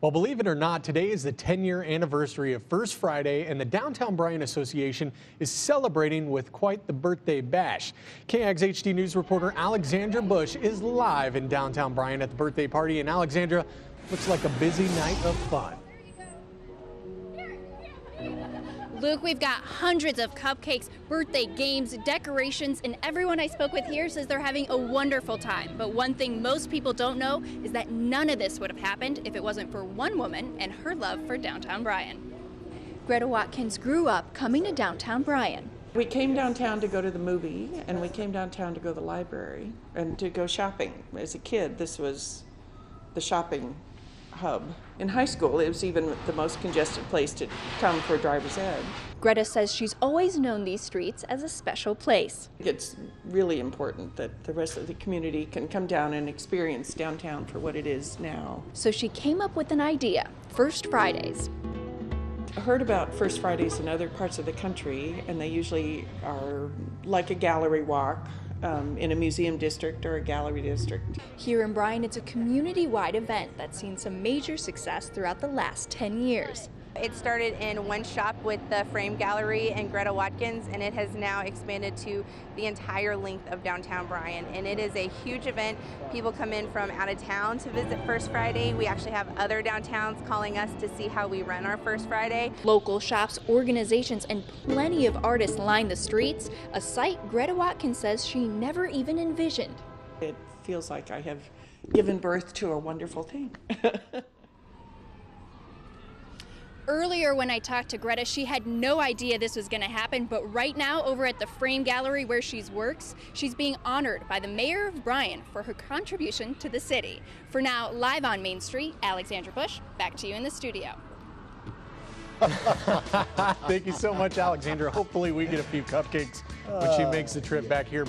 Well, believe it or not, today is the 10 year anniversary of First Friday, and the Downtown Bryan Association is celebrating with quite the birthday bash. KAGS HD News reporter Alexandra Bush is live in downtown Bryan at the birthday party, and Alexandra looks like a busy night of fun. Luke, we've got hundreds of cupcakes, birthday games, decorations, and everyone I spoke with here says they're having a wonderful time. But one thing most people don't know is that none of this would have happened if it wasn't for one woman and her love for downtown Bryan. Greta Watkins grew up coming to downtown Bryan. We came downtown to go to the movie, and we came downtown to go to the library and to go shopping. As a kid, this was the shopping hub. In high school, it was even the most congested place to come for driver's ed. Greta says she's always known these streets as a special place. It's really important that the rest of the community can come down and experience downtown for what it is now. So she came up with an idea First Fridays. I heard about First Fridays in other parts of the country, and they usually are like a gallery walk um, in a museum district or a gallery district. Here in Bryan, it's a community wide event that's seen some major success throughout the last 10 years. It started in one shop with the Frame Gallery and Greta Watkins, and it has now expanded to the entire length of downtown Bryan. And it is a huge event. People come in from out of town to visit First Friday. We actually have other downtowns calling us to see how we run our First Friday. Local shops, organizations, and plenty of artists line the streets, a sight Greta Watkins says she never even envisioned. It feels like I have given birth to a wonderful thing. Earlier, when I talked to Greta, she had no idea this was going to happen, but right now, over at the Frame Gallery where she works, she's being honored by the mayor of Bryan for her contribution to the city. For now, live on Main Street, Alexandra Bush, back to you in the studio. Thank you so much, Alexandra. Hopefully, we get a few cupcakes when she uh, makes the trip back here.